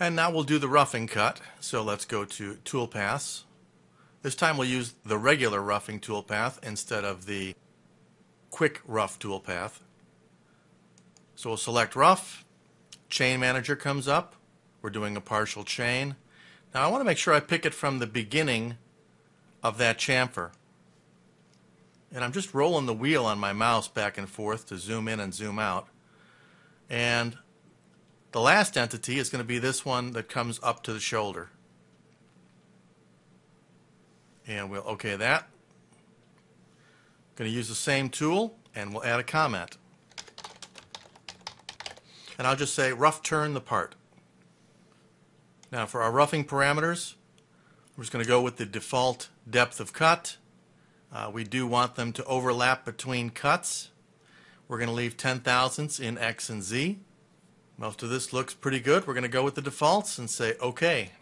And now we'll do the roughing cut. So let's go to Toolpaths. This time we'll use the regular roughing toolpath instead of the quick rough toolpath. So we'll select rough. Chain manager comes up. We're doing a partial chain. Now I want to make sure I pick it from the beginning of that chamfer. And I'm just rolling the wheel on my mouse back and forth to zoom in and zoom out. And the last entity is going to be this one that comes up to the shoulder. And we'll OK that. Going to use the same tool and we'll add a comment. And I'll just say rough turn the part. Now for our roughing parameters, I'm just going to go with the default depth of cut. Uh, we do want them to overlap between cuts. We're going to leave 10 thousandths in X and Z. Most of this looks pretty good. We're going to go with the defaults and say OK.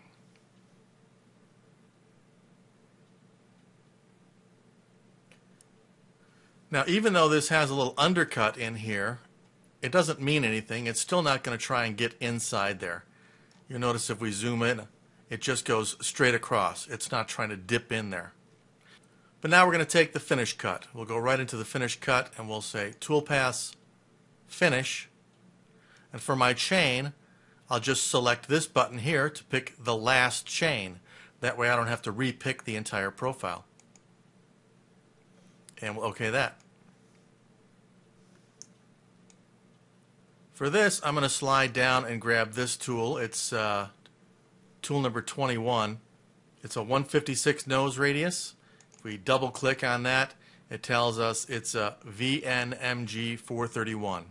Now even though this has a little undercut in here, it doesn't mean anything. It's still not going to try and get inside there. You'll notice if we zoom in, it just goes straight across. It's not trying to dip in there. But now we're going to take the finish cut. We'll go right into the finish cut and we'll say toolpaths finish. And for my chain, I'll just select this button here to pick the last chain. That way I don't have to repick the entire profile. And we'll OK that. For this, I'm going to slide down and grab this tool. It's uh, tool number 21. It's a 156 nose radius. If we double click on that, it tells us it's a VNMG 431.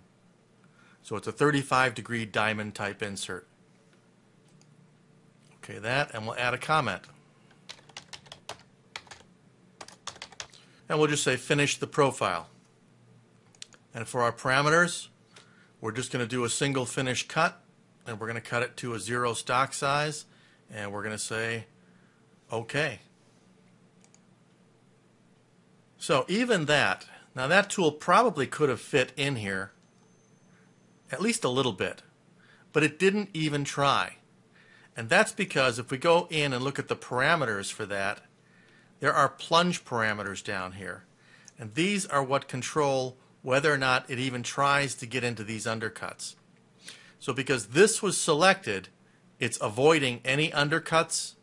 So it's a 35 degree diamond type insert. Okay, that, and we'll add a comment. And we'll just say finish the profile. And for our parameters, we're just going to do a single finish cut and we're going to cut it to a zero stock size and we're going to say OK. So even that, now that tool probably could have fit in here at least a little bit, but it didn't even try. And that's because if we go in and look at the parameters for that, there are plunge parameters down here. And these are what control whether or not it even tries to get into these undercuts. So because this was selected, it's avoiding any undercuts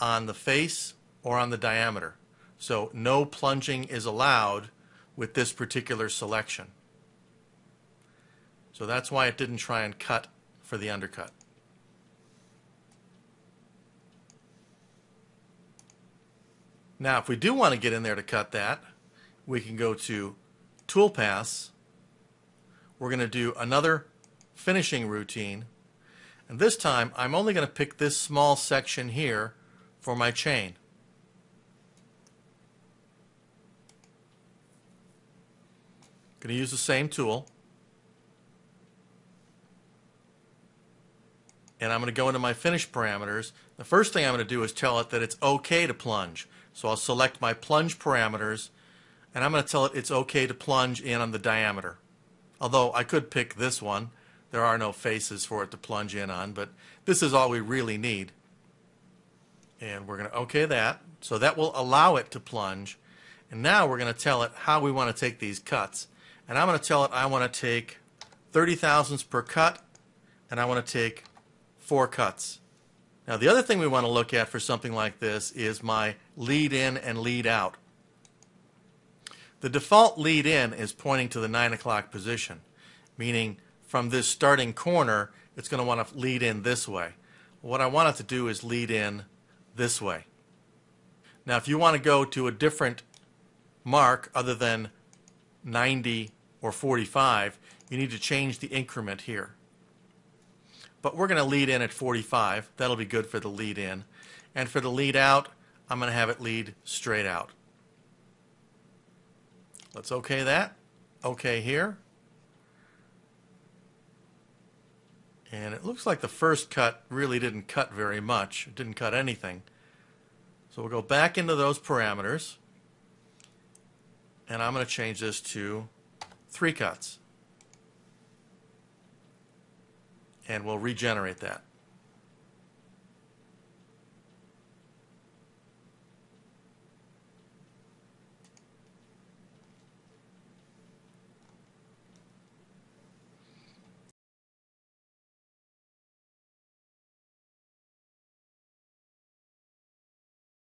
on the face or on the diameter. So no plunging is allowed with this particular selection. So that's why it didn't try and cut for the undercut. Now if we do want to get in there to cut that, we can go to toolpaths, we're going to do another finishing routine. And this time, I'm only going to pick this small section here for my chain. Going to use the same tool. And I'm going to go into my finish parameters. The first thing I'm going to do is tell it that it's okay to plunge. So I'll select my plunge parameters and I'm going to tell it it's okay to plunge in on the diameter. Although I could pick this one. There are no faces for it to plunge in on, but this is all we really need. And we're going to OK that. So that will allow it to plunge. And now we're going to tell it how we want to take these cuts. And I'm going to tell it I want to take 30 thousandths per cut, and I want to take four cuts. Now the other thing we want to look at for something like this is my lead in and lead out. The default lead in is pointing to the 9 o'clock position, meaning from this starting corner, it's going to want to lead in this way. What I want it to do is lead in this way. Now, if you want to go to a different mark other than 90 or 45, you need to change the increment here. But we're going to lead in at 45. That'll be good for the lead in. And for the lead out, I'm going to have it lead straight out. Let's OK that. OK here. And it looks like the first cut really didn't cut very much. It didn't cut anything. So we'll go back into those parameters. And I'm going to change this to three cuts. And we'll regenerate that.